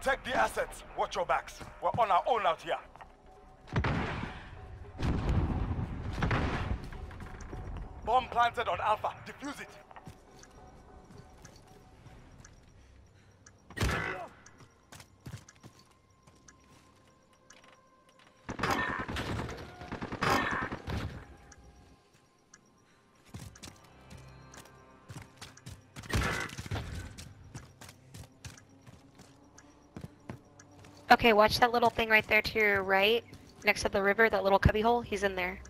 Protect the assets. Watch your backs. We're on our own out here. Bomb planted on Alpha. Defuse it. Okay, watch that little thing right there to your right, next to the river, that little cubby hole. He's in there.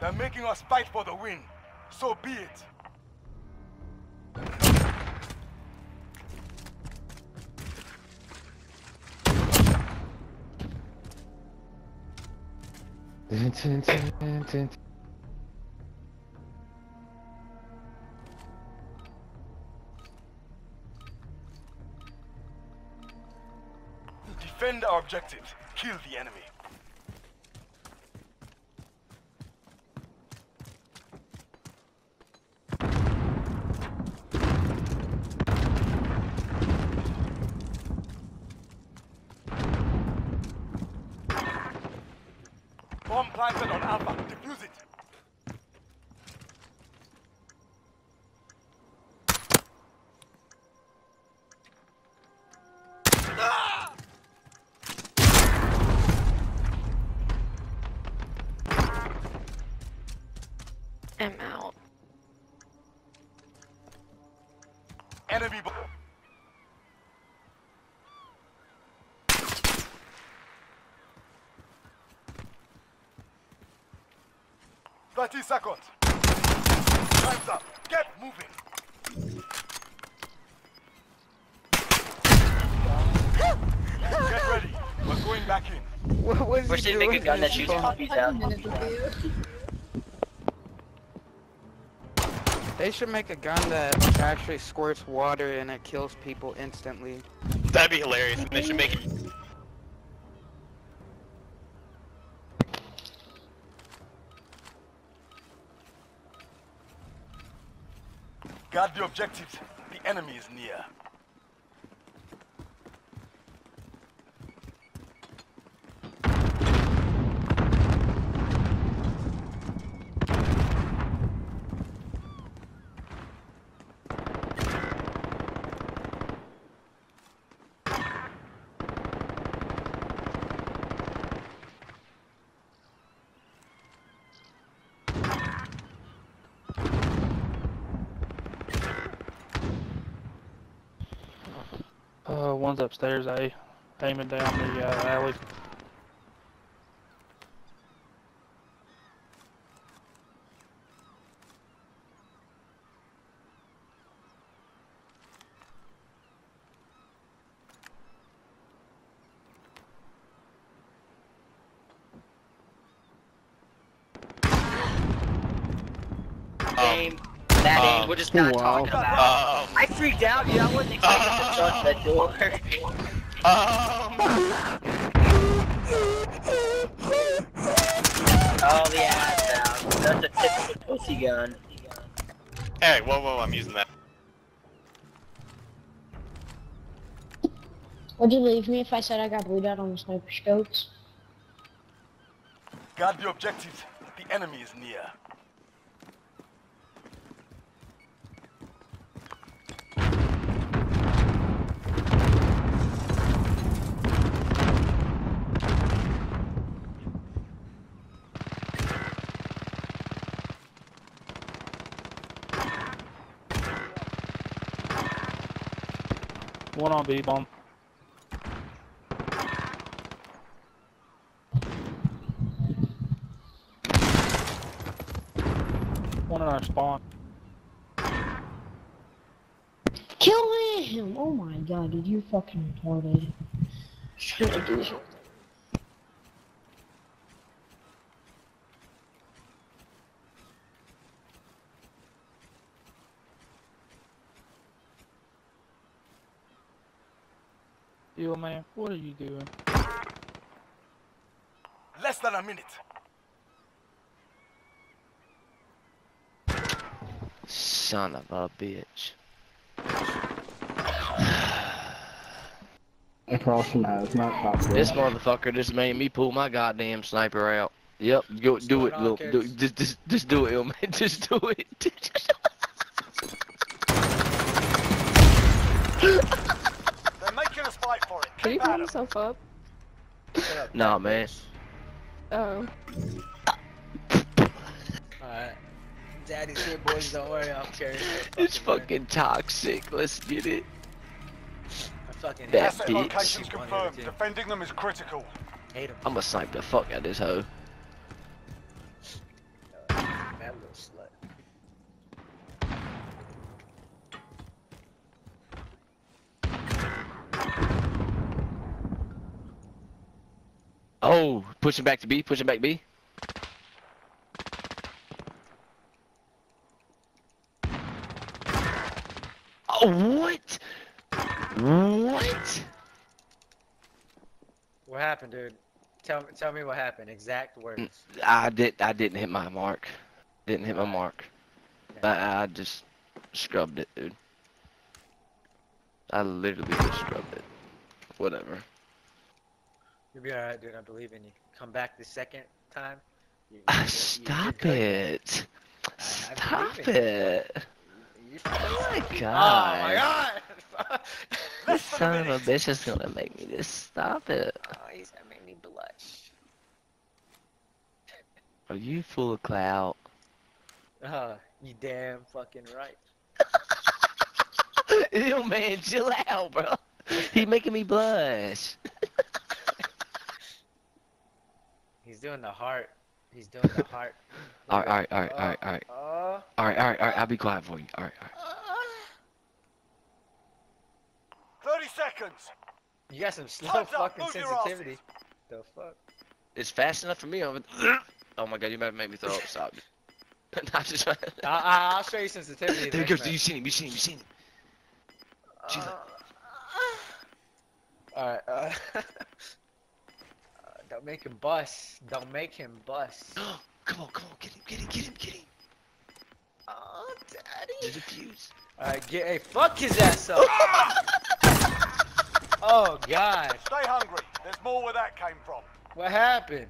They're making us fight for the win. So be it. Defend our objectives. Kill the enemy. Bomb planted on Alpha. Defuse it. I'm out. Enemy Thirty seconds. Time's up. Get moving. Get ready. We're going back in. What was Wish he they'd make a doing gun that shoots for? puppies out. They should make a gun that actually squirts water and it kills people instantly. That'd be hilarious. They should make it. Guard the objectives. The enemy is near. Uh, one's upstairs, A. Aiming down the uh, alley. Aim. That aim. Um, We're just not wow. talking about. Um, I freaked out, dude. I wasn't expecting to shut that door. um, oh, the ass sound. That's a typical pussy gun. hey, whoa, whoa, I'm using that. Would you leave me if I said I got blue dot on the sniper scopes? Guard the objectives. The enemy is near. One on B bomb. One in our spawn. Kill him! Oh my god, dude, you're fucking retarded. Trying to do Yo, man, what are you doing? Less than a minute. Son of a bitch. Across This motherfucker just made me pull my goddamn sniper out. Yep, go do it, Lil. Do, just, just, just do it, man. Just do it. Did he Keep blow at 'em. himself up? Shut up, nah, fat man. Oh. Alright. Daddy's here, boys. Don't worry. I'll carry it. It's fucking toxic. Let's get it. I fucking That Asset bitch. locations One confirmed. other team. Defending them is critical. hate him. I'ma snipe the fuck out of this hoe. That little slut. Oh, pushing back to B, pushing back B. Oh, what? What? What happened, dude? Tell me, tell me what happened. Exact words. I did. I didn't hit my mark. Didn't hit my mark. I, I just scrubbed it, dude. I literally just scrubbed it. Whatever. You'll be alright, dude. I believe in you. Come back the second time. You, you- you- Stop it. I- Stop it. Oh my god. Oh my god! This son of a bitch is gonna make me just stop it. oh, he's gonna make me blush. Are you full of clout? Uh, you damn fucking right. Ew, man, chill out, bro. He making me blush. He's doing the heart. He's doing the heart. Alright, alright, alright, alright, alright. Uh, Alright, alright, alright, I'll be quiet for you. Alright, alright. 30 seconds. you got some slow Time's fucking move sensitivity. The fuck? It's fast enough for me. I'm Oh my god, you might make me throw up. Stop. I'm just I, I, I'll show you sensitivity. There he next goes. You match. seen him? You seen him? You seen him? Sheila. Alright, uh, uh, don't make him bust. Don't make him bust. come on, come on, get him, get him, get him, get him. Oh, daddy. There's a fuse. Alright, get a fuck his ass up. oh god, Stay hungry. There's more where that came from. what happened?